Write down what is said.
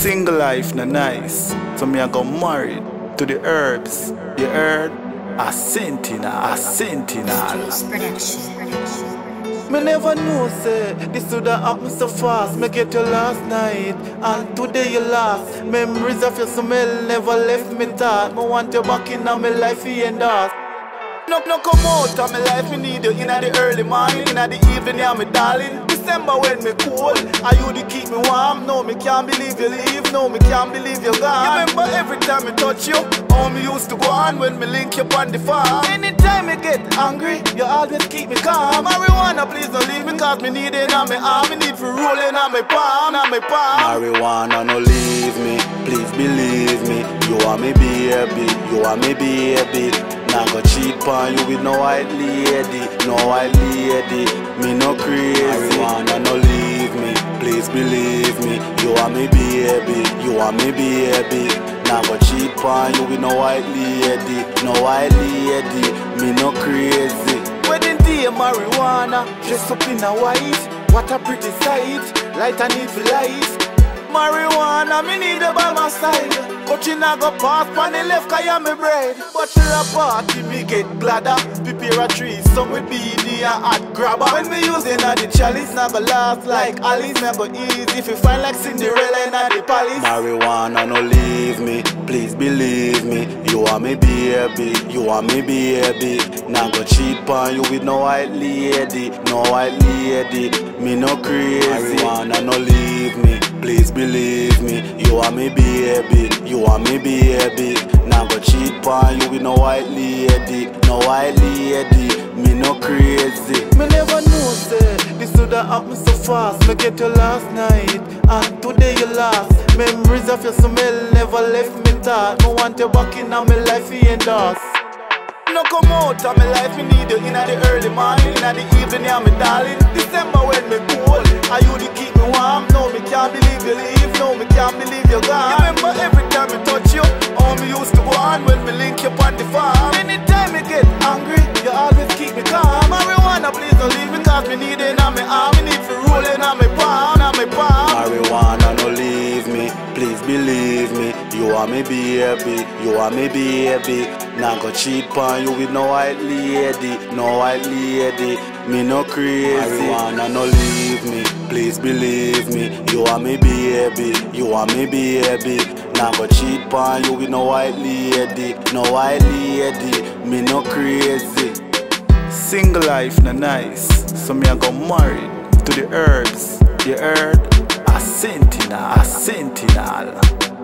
Single life na nice, so me I got married to the herbs. the heard? A Sentenal, a Sentenal. Me never know, say, this would have happened so fast. Me get you last night, and today you last. Memories of your smell never left me thought. Me want you back in my life, you and us. No, no, come out of my life, me need you in the early morning, in the evening, yeah, me darling. December when me cold, are you to keep me warm? No, me can't believe you leave, no, me can't believe you're gone. You remember every time me touch you, how me used to go on when me link you on the farm. Anytime me get angry, you always keep me calm. Marijuana, please don't leave me, cause me need it on my arm, me need for rolling on my palm, on my palm. Marijuana, no leave me, please believe me. You are me baby, you are me baby. Now go cheat on you with no white lady, no white lady. Me no crazy. Marijuana, no leave me, please believe me. You are me baby, you are me baby. Now go cheat on you with no white lady, no white lady. Me no crazy. Wedding day, marijuana, dress up in a white. What a pretty sight, light and for light. Marijuana, me need her by my side. But she not go pass on the left, cause I'm me bride. But she a party, me get gladder. Prepare a tree, some with BD and hot grabber. When me using a the chalice, not go last like Alice. Never easy if you find like Cinderella in a the palace. Marijuana, no leave me, please believe me. You are me baby, you are me baby. Now go cheap on you with no white lady, no white lady. Me no crazy. Marijuana, no leave me, please believe me. You are me baby, you are me baby. Now go cheap on you with no white lady, no white lady. Me no crazy. Me never know, say, this would have happened so fast. Me get you last night, and today you last. Memories of your smell never left me thought. Me want you back in my life, you us. No come out of my life, me need you in the early morning, in the evening, yeah, me darling. December when me cold, believe no, me can't believe you're gone. You remember every time me touch you, how me used to go on when me link you on the farm. Anytime me get angry, you always keep me calm. Marijuana, please don't leave me, cause me need it on my arm, me need for rolling on my palm, on my palm. Marijuana, no leave me, please believe me. You are me baby, you are me baby. Now go cheat on you with no white lady, no white lady. Me no crazy. Marijuana, no leave me, please believe me. You are me baby, you are me baby. Now go cheat on you with no white lady, no white lady. Me no crazy. Single life na nice, so me I go married to the herbs. You heard? A Sentenal, a Sentenal.